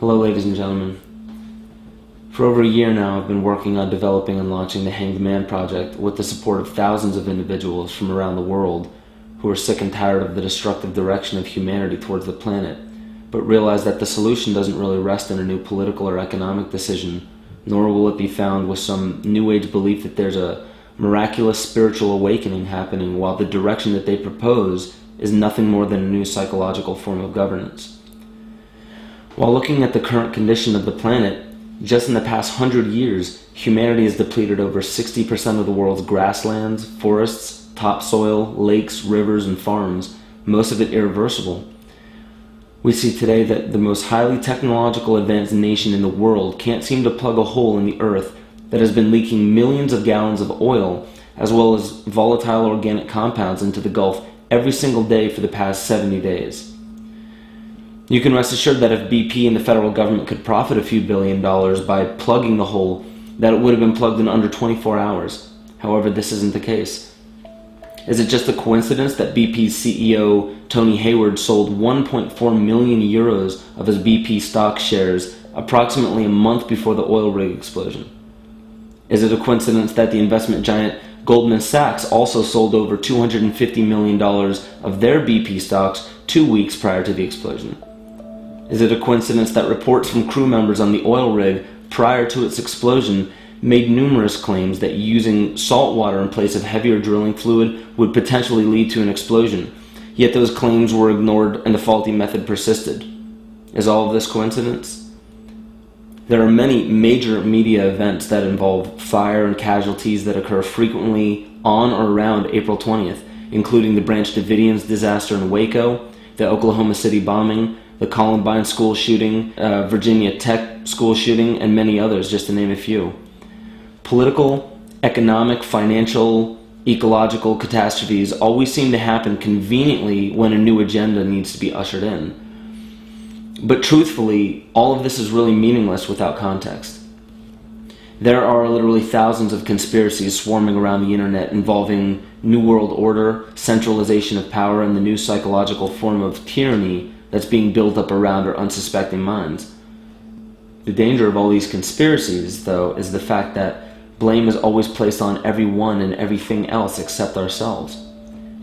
Hello, ladies and gentlemen. For over a year now, I've been working on developing and launching the Hanged Man Project with the support of thousands of individuals from around the world who are sick and tired of the destructive direction of humanity towards the planet, but realize that the solution doesn't really rest in a new political or economic decision, nor will it be found with some new age belief that there's a miraculous spiritual awakening happening while the direction that they propose is nothing more than a new psychological form of governance. While looking at the current condition of the planet, just in the past hundred years, humanity has depleted over 60% of the world's grasslands, forests, topsoil, lakes, rivers, and farms, most of it irreversible. We see today that the most highly technological advanced nation in the world can't seem to plug a hole in the earth that has been leaking millions of gallons of oil as well as volatile organic compounds into the Gulf every single day for the past 70 days. You can rest assured that if BP and the federal government could profit a few billion dollars by plugging the hole, that it would have been plugged in under 24 hours. However, this isn't the case. Is it just a coincidence that BP's CEO Tony Hayward sold 1.4 million euros of his BP stock shares approximately a month before the oil rig explosion? Is it a coincidence that the investment giant Goldman Sachs also sold over $250 million of their BP stocks two weeks prior to the explosion? Is it a coincidence that reports from crew members on the oil rig prior to its explosion made numerous claims that using salt water in place of heavier drilling fluid would potentially lead to an explosion, yet those claims were ignored and the faulty method persisted? Is all of this coincidence? There are many major media events that involve fire and casualties that occur frequently on or around April 20th, including the Branch Davidians disaster in Waco, the Oklahoma City bombing, the Columbine school shooting, uh, Virginia Tech school shooting, and many others, just to name a few. Political, economic, financial, ecological catastrophes always seem to happen conveniently when a new agenda needs to be ushered in. But truthfully, all of this is really meaningless without context. There are literally thousands of conspiracies swarming around the internet involving New World Order, centralization of power, and the new psychological form of tyranny that's being built up around our unsuspecting minds. The danger of all these conspiracies, though, is the fact that blame is always placed on everyone and everything else except ourselves.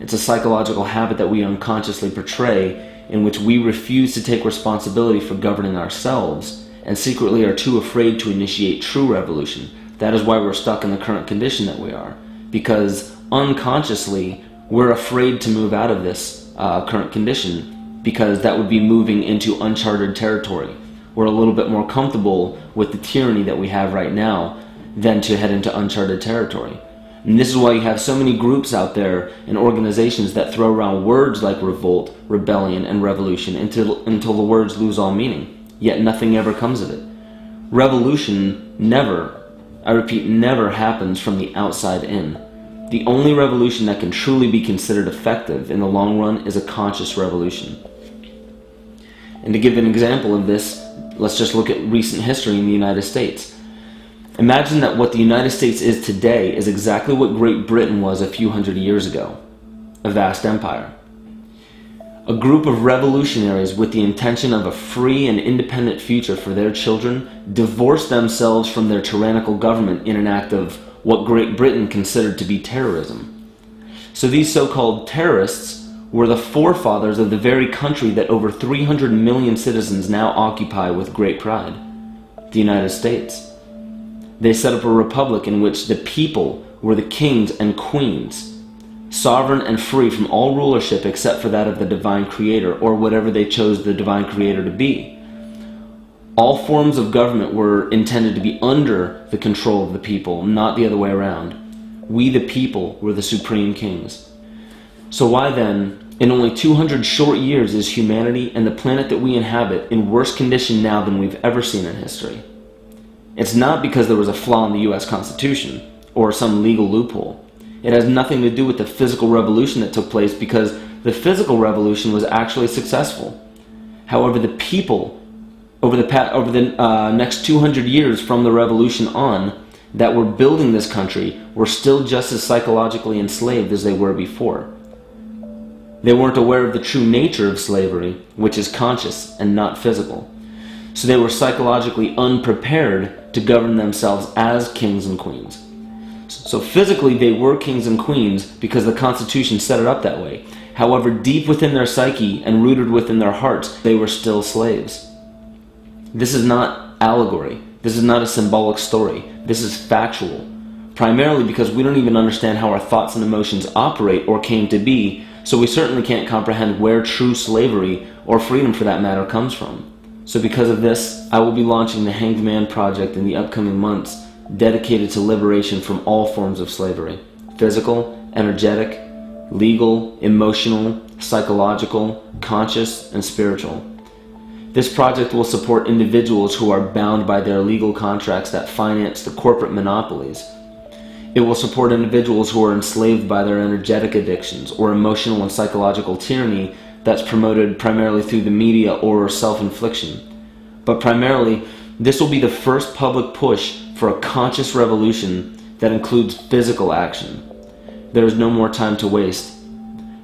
It's a psychological habit that we unconsciously portray in which we refuse to take responsibility for governing ourselves and secretly are too afraid to initiate true revolution. That is why we're stuck in the current condition that we are. Because unconsciously, we're afraid to move out of this uh, current condition because that would be moving into uncharted territory. We're a little bit more comfortable with the tyranny that we have right now than to head into uncharted territory. And this is why you have so many groups out there and organizations that throw around words like revolt, rebellion, and revolution until, until the words lose all meaning. Yet nothing ever comes of it. Revolution never, I repeat, never happens from the outside in. The only revolution that can truly be considered effective in the long run is a conscious revolution. And to give an example of this, let's just look at recent history in the United States. Imagine that what the United States is today is exactly what Great Britain was a few hundred years ago a vast empire. A group of revolutionaries with the intention of a free and independent future for their children divorced themselves from their tyrannical government in an act of what Great Britain considered to be terrorism. So these so called terrorists were the forefathers of the very country that over 300 million citizens now occupy with great pride the United States. They set up a republic in which the people were the kings and queens, sovereign and free from all rulership except for that of the divine creator or whatever they chose the divine creator to be. All forms of government were intended to be under the control of the people, not the other way around. We, the people, were the supreme kings. So, why then, in only 200 short years, is humanity and the planet that we inhabit in worse condition now than we've ever seen in history? It's not because there was a flaw in the US Constitution or some legal loophole. It has nothing to do with the physical revolution that took place because the physical revolution was actually successful. However, the people over the past, over the uh, next 200 years from the revolution on that were building this country were still just as psychologically enslaved as they were before. They weren't aware of the true nature of slavery, which is conscious and not physical. So they were psychologically unprepared to govern themselves as kings and queens. So physically, they were kings and queens because the Constitution set it up that way. However, deep within their psyche and rooted within their hearts, they were still slaves. This is not allegory. This is not a symbolic story. This is factual. Primarily because we don't even understand how our thoughts and emotions operate or came to be, so we certainly can't comprehend where true slavery, or freedom for that matter, comes from. So, because of this, I will be launching the Hanged Man Project in the upcoming months, dedicated to liberation from all forms of slavery physical, energetic, legal, emotional, psychological, conscious, and spiritual. This project will support individuals who are bound by their legal contracts that finance the corporate monopolies. It will support individuals who are enslaved by their energetic addictions or emotional and psychological tyranny that's promoted primarily through the media or self infliction. But primarily, this will be the first public push for a conscious revolution that includes physical action. There is no more time to waste.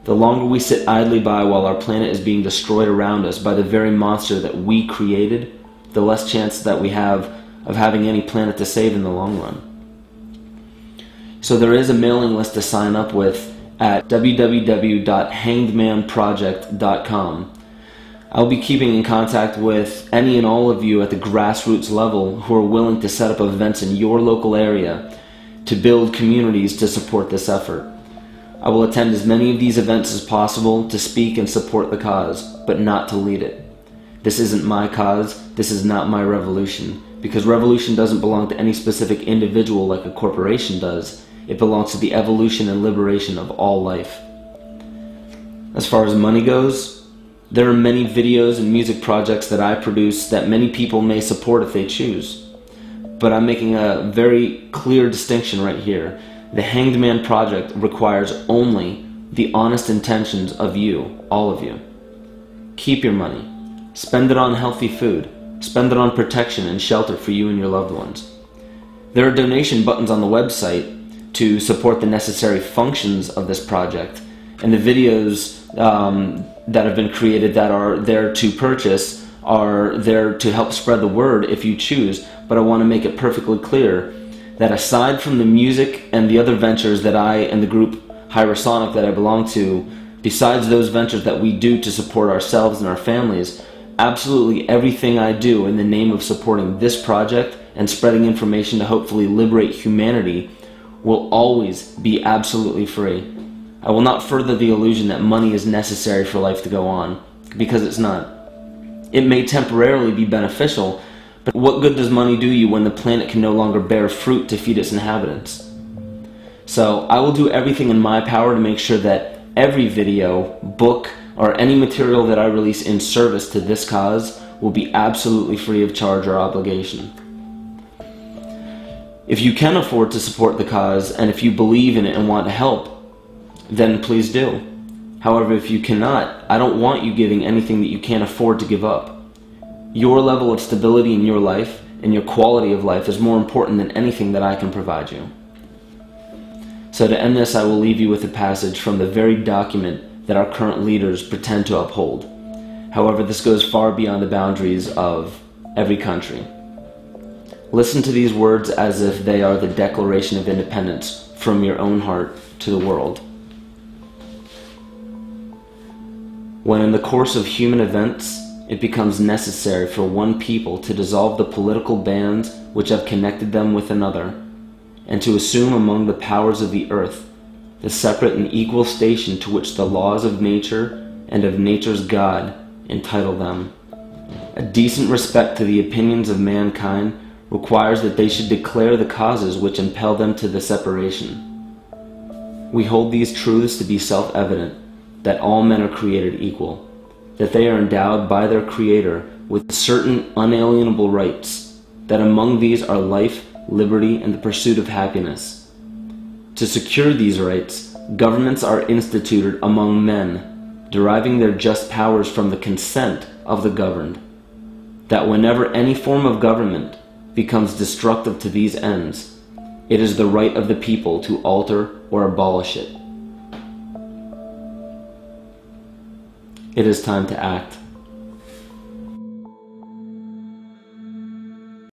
The longer we sit idly by while our planet is being destroyed around us by the very monster that we created, the less chance that we have of having any planet to save in the long run. So there is a mailing list to sign up with at www.hangedmanproject.com. I'll be keeping in contact with any and all of you at the grassroots level who are willing to set up events in your local area to build communities to support this effort. I will attend as many of these events as possible to speak and support the cause, but not to lead it. This isn't my cause, this is not my revolution, because revolution doesn't belong to any specific individual like a corporation does. It belongs to the evolution and liberation of all life. As far as money goes, there are many videos and music projects that I produce that many people may support if they choose. But I'm making a very clear distinction right here the Hanged Man Project requires only the honest intentions of you, all of you. Keep your money. Spend it on healthy food. Spend it on protection and shelter for you and your loved ones. There are donation buttons on the website to support the necessary functions of this project, and the videos um, that have been created that are there to purchase are there to help spread the word if you choose. But I want to make it perfectly clear that aside from the music and the other ventures that I and the group Hyrosonic that I belong to, besides those ventures that we do to support ourselves and our families, absolutely everything I do in the name of supporting this project and spreading information to hopefully liberate humanity will always be absolutely free. I will not further the illusion that money is necessary for life to go on, because it's not. It may temporarily be beneficial, but what good does money do you when the planet can no longer bear fruit to feed its inhabitants? So I will do everything in my power to make sure that every video, book, or any material that I release in service to this cause will be absolutely free of charge or obligation. If you can afford to support the cause and if you believe in it and want to help, then please do. However, if you cannot, I don't want you giving anything that you can't afford to give up. Your level of stability in your life and your quality of life is more important than anything that I can provide you. So, to end this, I will leave you with a passage from the very document that our current leaders pretend to uphold. However, this goes far beyond the boundaries of every country. Listen to these words as if they are the Declaration of Independence from your own heart to the world. When, in the course of human events, it becomes necessary for one people to dissolve the political bands which have connected them with another, and to assume among the powers of the earth the separate and equal station to which the laws of nature and of nature's God entitle them. A decent respect to the opinions of mankind requires that they should declare the causes which impel them to the separation. We hold these truths to be self evident that all men are created equal that they are endowed by their Creator with certain unalienable rights, that among these are life, liberty, and the pursuit of happiness. To secure these rights, governments are instituted among men, deriving their just powers from the consent of the governed. That whenever any form of government becomes destructive to these ends, it is the right of the people to alter or abolish it. It is time to act.